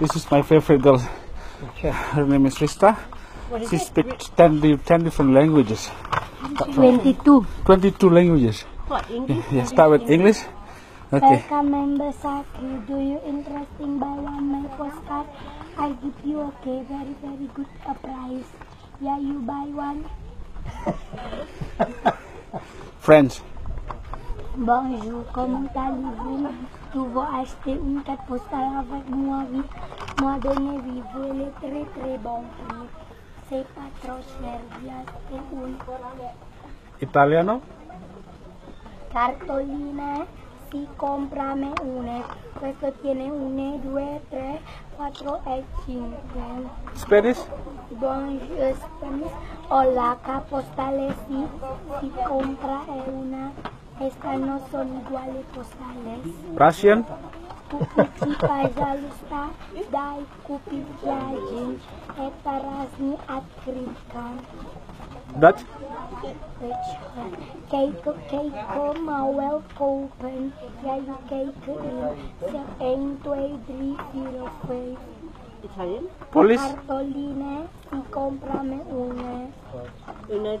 This is my favorite girl. Okay. Her name is Rista. She speaks 10, 10 different languages. 22. 22 languages. What, English? Yeah, start with English. Okay. Welcome Do you interesting buy one my postcard? I give you okay, very very good a price. Yeah, you buy one. Friends. Bonjour, comment allez-vous Nous vous acheter une carte postale avec moi, oui. Moi, donnez-vous, elle est très très bon C'est pas trop cher, bien c'est une... Italiano? Cartolina, si comprame une. Questo tiene une, due, tre, quattro e cinque. Spanish? Bonjour, Spanish. Hola, capostale, si, si compra una... Estas no son iguales postales. Russian? Porque пожалуйста, дай купить один. Это разные открытка. Dutch? Kijken, kijken, maar in. Zeg 1, 2, zero, 4, Italian? Polish? Cartoline y cómprame una. ¿Una de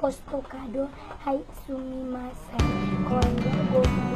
costo kado hai sumimasen konnya gomo